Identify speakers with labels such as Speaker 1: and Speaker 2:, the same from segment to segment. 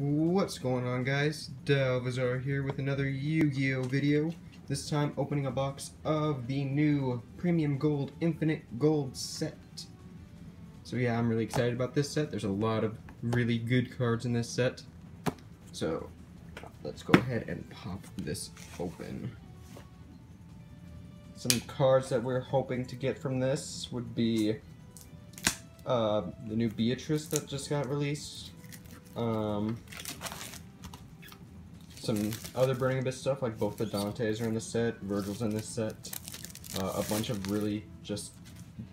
Speaker 1: What's going on guys? Dalvazar here with another Yu-Gi-Oh video. This time opening a box of the new Premium Gold Infinite Gold set. So yeah, I'm really excited about this set. There's a lot of really good cards in this set. So let's go ahead and pop this open. Some cards that we're hoping to get from this would be uh, the new Beatrice that just got released. Um, some other Burning Abyss stuff, like both the Dantes are in the set, Virgil's in this set. Uh, a bunch of really just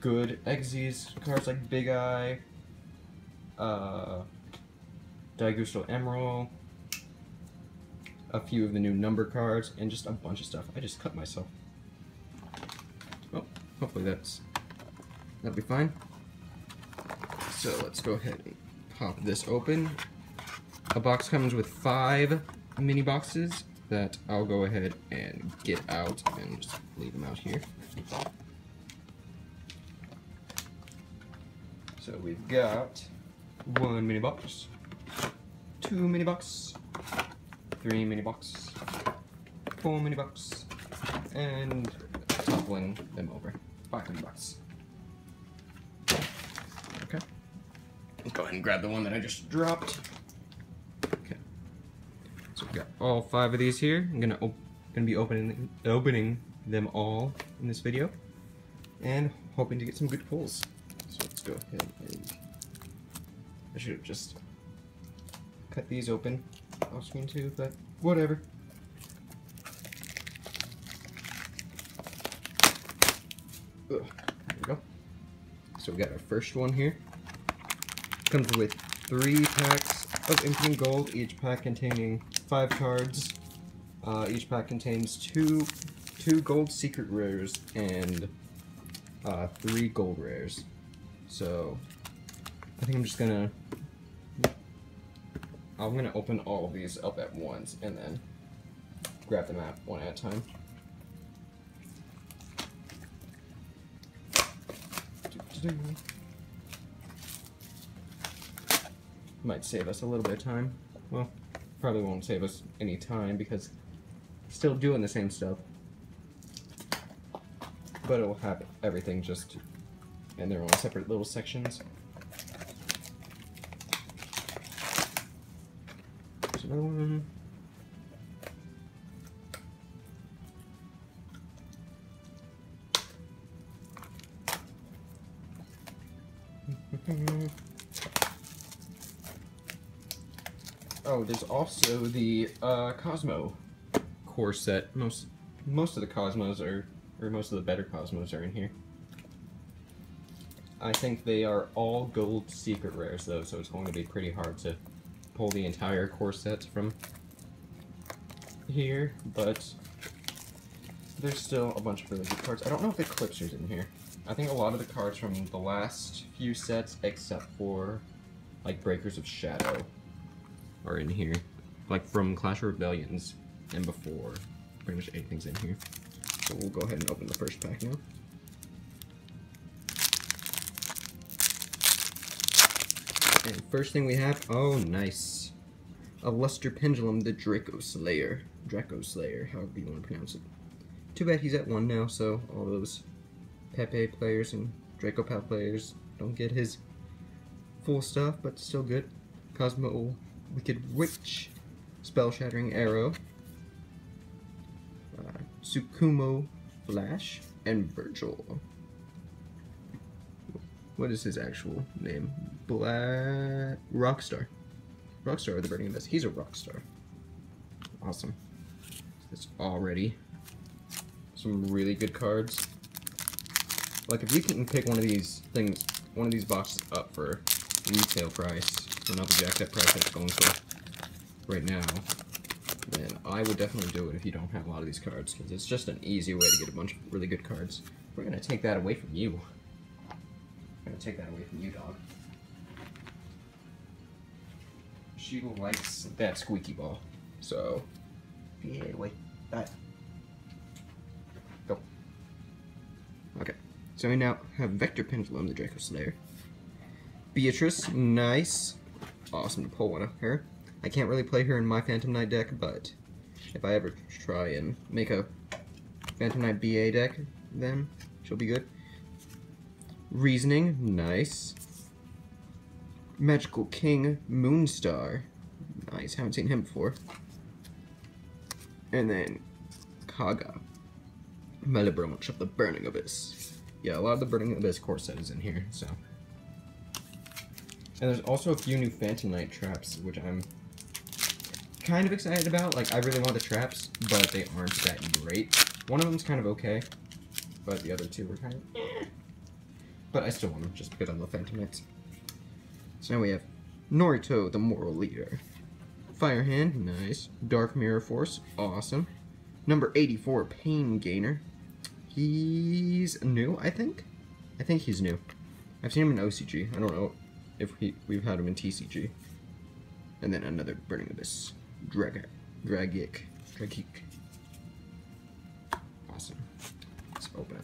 Speaker 1: good Xyz cards like Big Eye, uh, Daigusto Emeral, a few of the new number cards, and just a bunch of stuff. I just cut myself. Well, hopefully that's that'll be fine. So let's go ahead and pop this open. A box comes with five mini boxes that I'll go ahead and get out and just leave them out here. So we've got one mini box, two mini box, three mini box, four mini box, and toppling them over, five mini box. Go ahead and grab the one that I just dropped. Okay. So we've got all five of these here. I'm gonna gonna be opening opening them all in this video, and hoping to get some good pulls. So let's go ahead and I should have just cut these open off screen too, but whatever. Ugh, there we go. So we got our first one here. Comes with three packs of Infinite Gold, each pack containing five cards. Uh, each pack contains two two gold secret rares and uh, three gold rares. So I think I'm just gonna I'm gonna open all of these up at once and then grab them out one at a time. Might save us a little bit of time. Well, probably won't save us any time because still doing the same stuff. But it'll have everything just in their own separate little sections. There's another one. There's also the uh, Cosmo core set. Most most of the Cosmos are, or most of the better Cosmos are in here. I think they are all gold secret rares though, so it's going to be pretty hard to pull the entire core set from here, but there's still a bunch of really good cards. I don't know if Eclipser's in here. I think a lot of the cards from the last few sets, except for like Breakers of Shadow, are in here. Like from Clash of Rebellions and before. Pretty much anything's in here. So we'll go ahead and open the first pack now. And first thing we have, oh nice. A Luster Pendulum, the Draco Slayer. Draco Slayer, however you want to pronounce it. Too bad he's at one now, so all those Pepe players and Draco Pal players don't get his full stuff, but still good. Cosmo Wicked Witch, Spell Shattering Arrow, uh, Tsukumo Slash, and Virgil. What is his actual name? Black Rockstar. Rockstar of the Burning Abyss. He's a rockstar. Awesome. It's already some really good cards. Like if you can pick one of these things, one of these boxes up for retail price, not the jacked price that's going for right now, then I would definitely do it if you don't have a lot of these cards, because it's just an easy way to get a bunch of really good cards. We're gonna take that away from you. I'm gonna take that away from you, dog. She likes that squeaky ball, so yeah, wait, that. Go. Okay, so we now have Vector Pendulum, the Draco Slayer. Beatrice, nice. Awesome to pull one of her. I can't really play her in my Phantom Knight deck, but if I ever try and make a Phantom Knight BA deck, then she'll be good. Reasoning, nice. Magical King Moonstar, nice. Haven't seen him before. And then Kaga, Malebranche of the Burning Abyss. Yeah, a lot of the Burning Abyss core set is in here, so. And there's also a few new Phantom Knight traps, which I'm kind of excited about. Like, I really want the traps, but they aren't that great. One of them's kind of okay, but the other two were kind of. But I still want them, just because I love Phantom Knights. So now we have Norito, the Moral Leader. Fire Hand, nice. Dark Mirror Force, awesome. Number 84, Pain Gainer. He's new, I think? I think he's new. I've seen him in OCG. I don't know if he, we've had him in TCG. And then another Burning Abyss. Drag Draghig. Draghig. Awesome. Let's open it.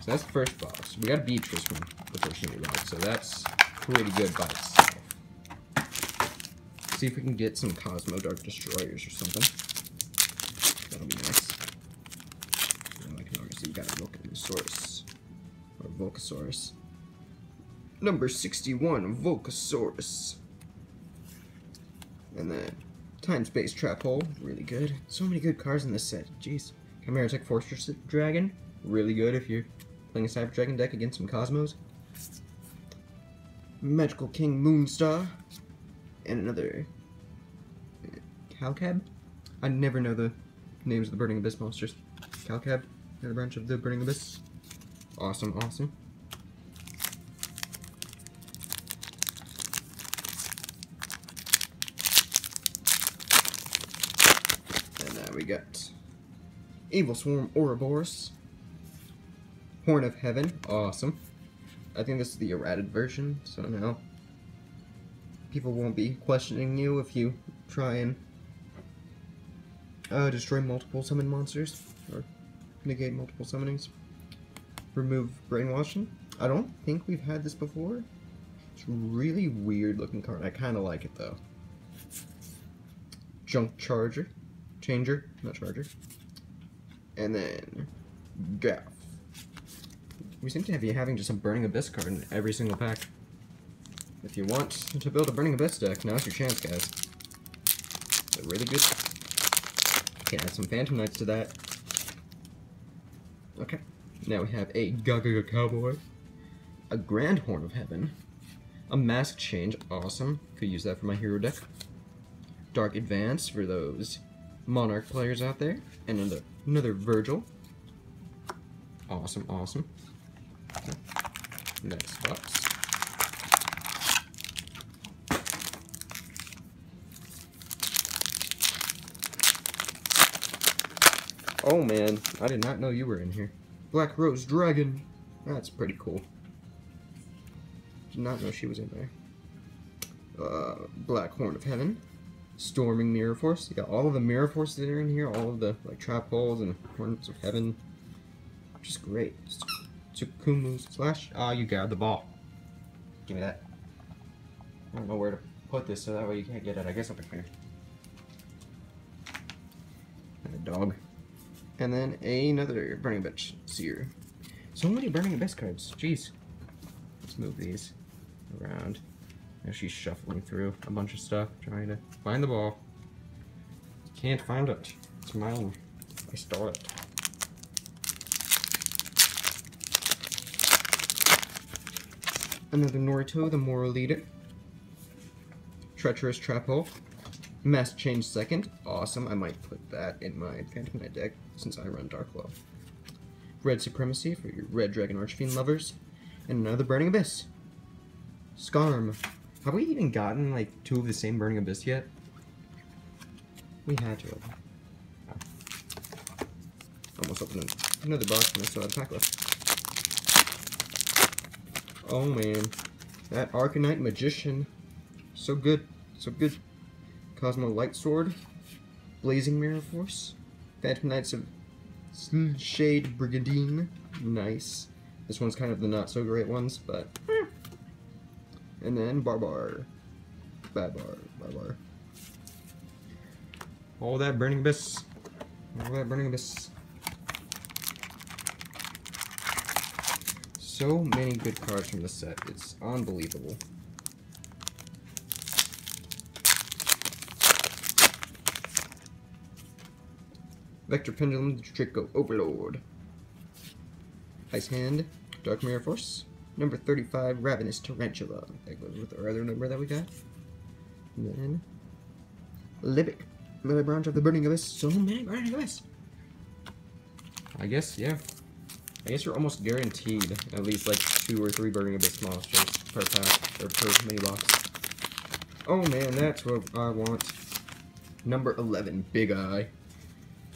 Speaker 1: So that's the first box. We got a Beatrice first new box, so that's pretty good by itself. See if we can get some Cosmo Dark Destroyers or something. That'll be nice. I can we got a Volcasaurus. Or Volcasaurus. Number 61, Volcasaurus. And then Time Space Trap Hole, really good. So many good cards in this set, jeez. Chimera Tech Fortress Dragon, really good if you're playing a Cyber Dragon deck against some Cosmos. Magical King Moonstar, and another uh, Calcab. I never know the names of the Burning Abyss monsters. Calcab, another branch of the Burning Abyss. Awesome, awesome. We got Evil Swarm Ouroboros. Horn of Heaven, awesome. I think this is the errated version, so now people won't be questioning you if you try and uh, destroy multiple summon monsters, or negate multiple summonings. Remove Brainwashing. I don't think we've had this before. It's really weird looking card. I kind of like it though. Junk Charger. Changer, not Charger. And then Graff. We seem to be having just a Burning Abyss card in every single pack. If you want to build a Burning Abyss deck, now's your chance, guys. They're really good. Can add some Phantom Knights to that. Okay. Now we have a Gaga Cowboy, a Grand Horn of Heaven, a Mask Change, awesome. Could use that for my hero deck. Dark Advance for those Monarch players out there. And another, another Virgil. Awesome, awesome. Next box. Oh man, I did not know you were in here. Black Rose Dragon. That's pretty cool. Did not know she was in there. Uh, Black Horn of Heaven. Storming Mirror Force. You got all of the Mirror Forces that are in here, all of the like trap holes and Horns of Heaven. Just great. Tsukumo slash. Ah, you got the ball. Give me that. I don't know where to put this so that way you can't get it. I guess up here. And a dog. And then another Burning Abyss Cir. So many Burning Abyss cards. Jeez. Let's move these around. She's shuffling through a bunch of stuff, trying to find the ball. Can't find it. It's mine. I stole it. Another Norito, the Moral Leader. Treacherous Trap Hole. Mask Change second. Awesome. I might put that in my Phantom Knight deck since I run Dark Darkglow. Red Supremacy for your Red Dragon Archfiend lovers. And another Burning Abyss. Scarm. Have we even gotten like two of the same Burning Abyss yet? We had to. Oh. Almost opened another box and I still had a pack left. Oh man. That Arcanite Magician. So good. So good. Cosmo Light Sword. Blazing Mirror Force. Phantom Knights of Shade Brigandine. Nice. This one's kind of the not so great ones, but and then Barbar. Bad Bar. Barbar. All that Burning Abyss. All that Burning Abyss. So many good cards from the set. It's unbelievable. Vector Pendulum, Draco Overlord. Ice Hand, Dark Mirror Force. Number 35, Ravenous Tarantula. That goes with our other number that we got. And then, Libic, Malebranche of the Burning Abyss. So many Burning Abyss. I guess, yeah. I guess you're almost guaranteed at least like two or three Burning Abyss monsters per pack, or per mini box. Oh man, that's what I want. Number 11, Big Eye.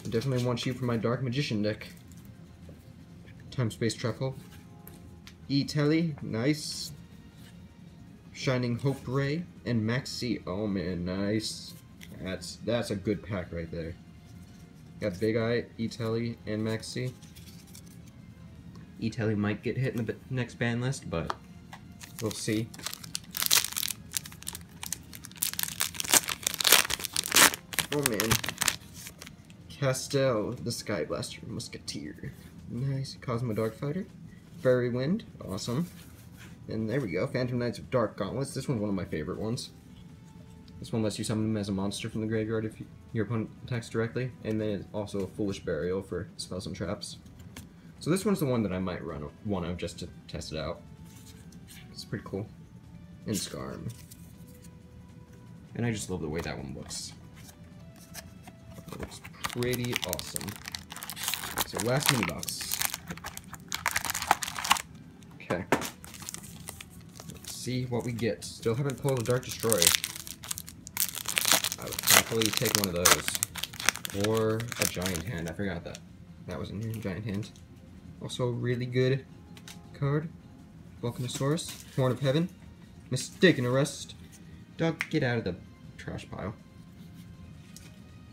Speaker 1: I definitely want you for my Dark Magician deck. Time Space Trap Hole. E Telly, nice. Shining Hope Ray and Maxx C. Oh man, nice. That's that's a good pack right there. Got Big Eye, E Telly, and Maxx C. E Telly might get hit in the next ban list, but we'll see. Oh man. Castel, the Sky Blaster Musketeer. Nice. Cosmo Darkfighter. Fairy Wind, awesome. And there we go, Phantom Knights of Dark Gauntlets. This one's one of my favorite ones. This one lets you summon them as a monster from the graveyard if you, your opponent attacks directly. And then it's also a Foolish Burial for spells and traps. So this one's the one that I might run one of just to test it out. It's pretty cool. And Scarm. And I just love the way that one looks. It looks pretty awesome. So last mini box. Okay. Let's see what we get. Still haven't pulled a Dark Destroyer. I would happily take one of those. Or a Giant Hand. I forgot that. That was a here, Giant Hand. Also really good card. Volcanosaurus. Horn of Heaven. Mistaken Arrest. Dog, get out of the trash pile.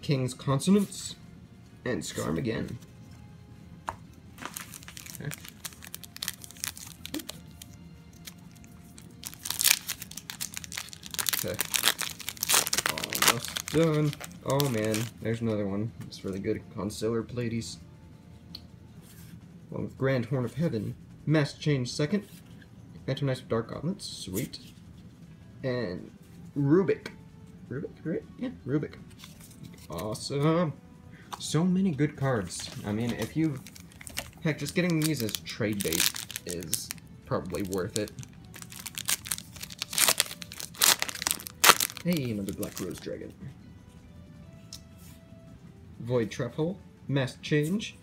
Speaker 1: King's Consonance. And Scarm again. Okay. Almost done. Oh man, there's another one. It's really good. Constellar Pleiades. One with Grand Horn of Heaven. Mask Change second. Phantom Knights of Dark Gauntlets. Sweet. And Rubic. Rubic, right? Yeah, Rubic. Awesome. So many good cards. I mean, if you... Heck, just getting these as trade bait is probably worth it. Hey, another Black Rose Dragon. Void Trap Hole. Mask Change.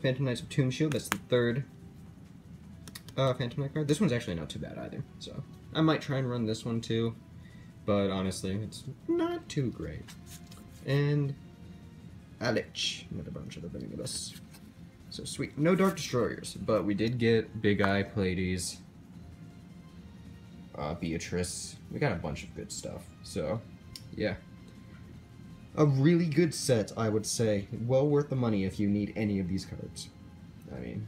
Speaker 1: Phantom Knights of Tomb Shield. That's the third uh, Phantom Knight card. This one's actually not too bad either. So I might try and run this one too. But honestly, it's not too great. And Alich. Another bunch of the Burning So sweet. No Dark Destroyers, but we did get Big Eye Pleiades uh, Beatrice. We got a bunch of good stuff. So, yeah. A really good set, I would say. Well worth the money if you need any of these cards. I mean,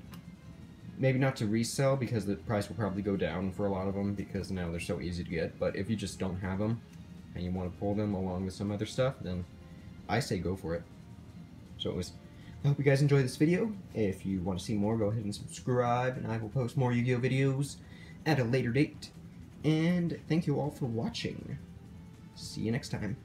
Speaker 1: maybe not to resell because the price will probably go down for a lot of them because now they're so easy to get. But if you just don't have them and you want to pull them along with some other stuff, then I say go for it. So it was. I hope you guys enjoyed this video. If you want to see more, go ahead and subscribe, and I will post more Yu-Gi-Oh videos at a later date. And thank you all for watching. See you next time.